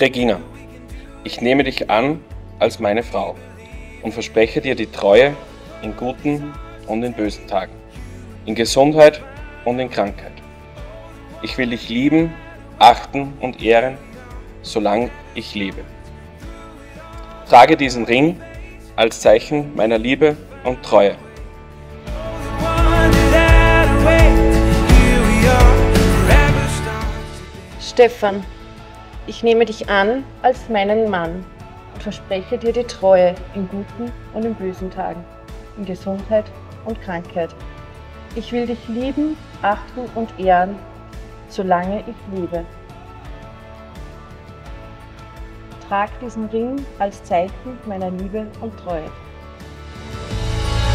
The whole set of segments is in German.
Regina, ich nehme dich an als meine Frau und verspreche dir die Treue in guten und in bösen Tagen, in Gesundheit und in Krankheit. Ich will dich lieben, achten und ehren, solange ich lebe. Trage diesen Ring als Zeichen meiner Liebe und Treue. Stefan, ich nehme dich an als meinen Mann und verspreche dir die Treue in guten und in bösen Tagen, in Gesundheit und Krankheit. Ich will dich lieben, achten und ehren, solange ich lebe. Trag diesen Ring als Zeichen meiner Liebe und Treue.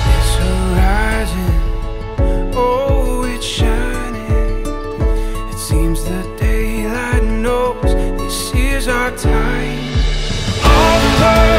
This horizon, oh, our time. Offer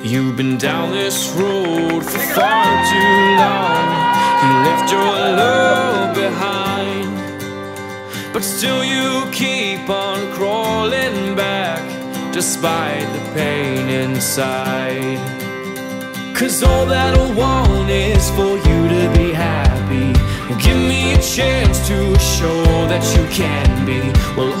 You've been down this road for far too long. You left your love behind. But still, you keep on crawling back despite the pain inside. Cause all that I want is for you to be happy. Give me a chance to show that you can be. Well,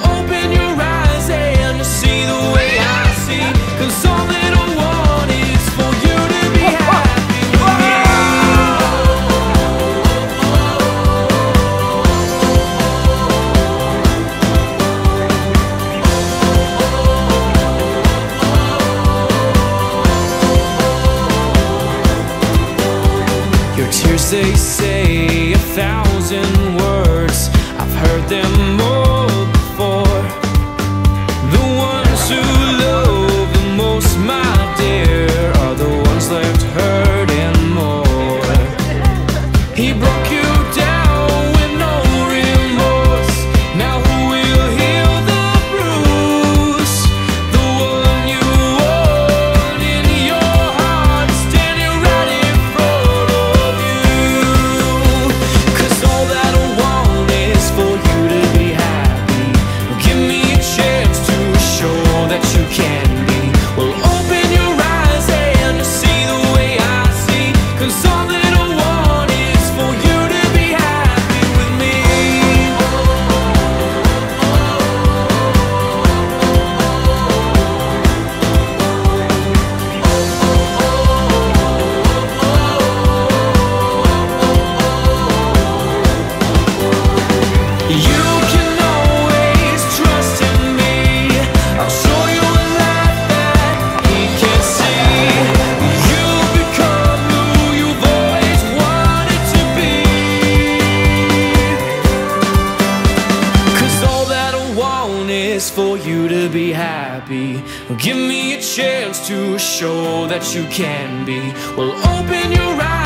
Your tears, they say a thousand words. I've heard them all Give me a chance to show that you can be. Well, open your eyes